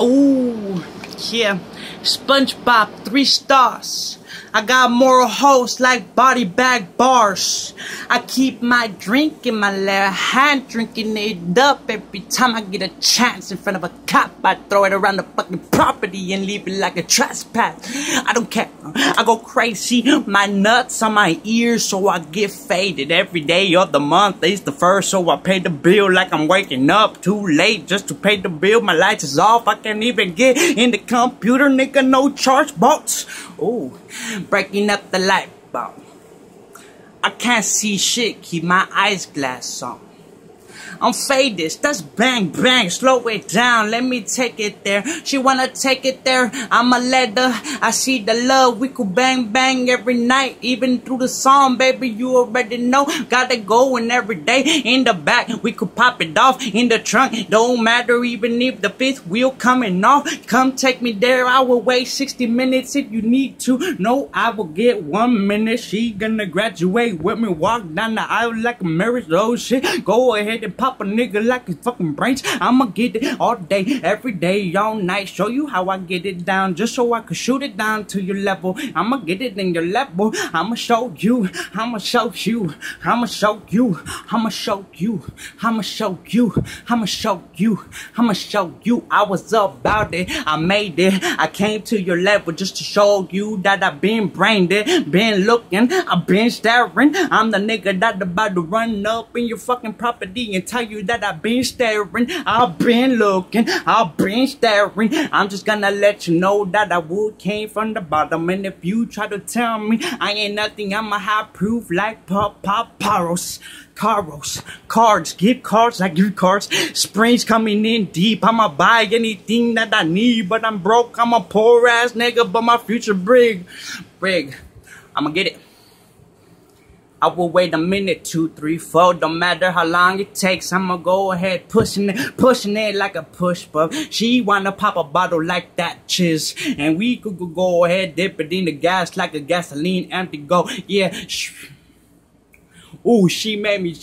Ooh, yeah. SpongeBob, three stars. I got moral hoes like body bag bars. I keep my drink in my left hand, drinking it up every time I get a chance in front of a cop. I throw it around the fucking property and leave it like a trespass. I don't care. I go crazy. My nuts on my ears, so I get faded every day of the month. It's the first, so I pay the bill like I'm waking up too late just to pay the bill. My lights is off. I can't even get in the computer, nigga. No charge box. Ooh breaking up the light bulb. I can't see shit, keep my eyes glass on. I'm faded, that's bang bang, slow it down, let me take it there. She wanna take it there, I'ma let her. I see the love, we could bang bang every night, even through the song, baby. You already know, got it going every day. In the back, we could pop it off in the trunk. Don't matter even if the fifth wheel coming off. Come take me there, I will wait 60 minutes if you need to. No, I will get one minute. She gonna graduate with me, walk down the aisle like a marriage. Oh shit, go ahead and pop a nigga like his fucking brains. I'ma get it all day, every day, all night. Show you how I get it down, just so I can shoot it down to your level. I'ma get it in your level. I'ma show you. I'ma show you. I'ma show you. I'ma show you. I'ma show you. I'ma show you. I'ma show you. I was about it. I made it. I came to your level just to show you that I've been brained it, been looking, I've been staring. I'm the nigga that about to run up in your fucking property and tell tell you that I've been staring, I've been looking, I've been staring. I'm just gonna let you know that I would came from the bottom. And if you try to tell me I ain't nothing, I'ma have proof like pop pop paros. Caros, cards, gift cards, I give cards. Springs coming in deep. I'ma buy anything that I need, but I'm broke. I'm a poor ass nigga, but my future brig, brig. I'ma get it. I will wait a minute, two, three, four. Don't matter how long it takes. I'ma go ahead pushing it, pushing it like a push bug. She wanna pop a bottle like that chiz, and we could go ahead dip it in the gas like a gasoline empty go. Yeah. Ooh, she made me.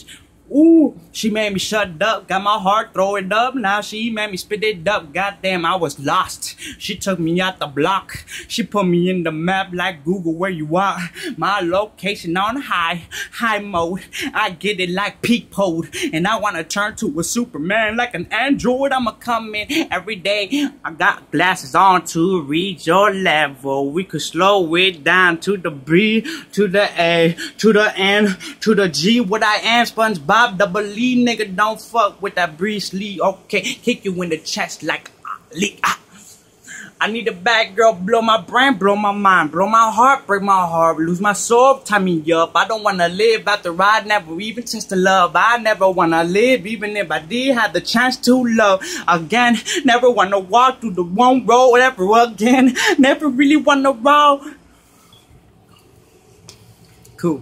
Ooh, she made me shut up, got my heart throw it up. Now she made me spit it up. Goddamn, I was lost. She took me out the block. She put me in the map like Google where you are. My location on high, high mode. I get it like peak mode. And I wanna turn to a Superman like an android. I'ma come in every day. I got glasses on to reach your level. We could slow it down to the B, to the A, to the N, to the G. What I am, SpongeBob. Bob double Lee, nigga, don't fuck with that Bruce Lee. Okay, kick you in the chest like Lee. Ah. I need a bad girl, blow my brain, blow my mind, blow my heart, break my heart, lose my soul, tie me up. I don't wanna live after I never even test the love. I never wanna live, even if I did have the chance to love again. Never wanna walk through the one road ever again. Never really wanna roll. Cool,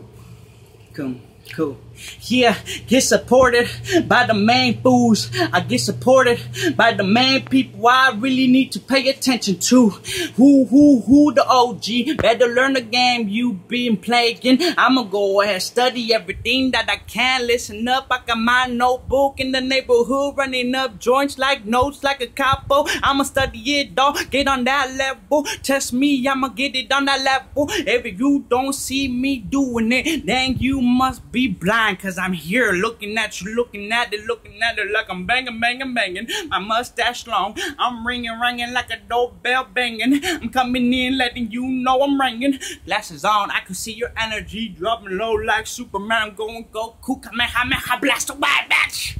cool, cool. Yeah, get supported by the main fools. I get supported by the main people I really need to pay attention to. Who, who, who the OG? Better learn the game you been playing. I'ma go ahead study everything that I can. Listen up, I got my notebook in the neighborhood running up joints like notes like a capo. I'ma study it, dog. Get on that level. Test me, I'ma get it on that level. If you don't see me doing it, then you must be blind cause I'm here looking at you, looking at it, looking at it like I'm banging, banging, banging. My mustache long, I'm ringing, ringing like a doorbell banging. I'm coming in, letting you know I'm ringing. Glasses on, I can see your energy dropping low like Superman. I'm going go cool, Kamehameha, blast away, bitch.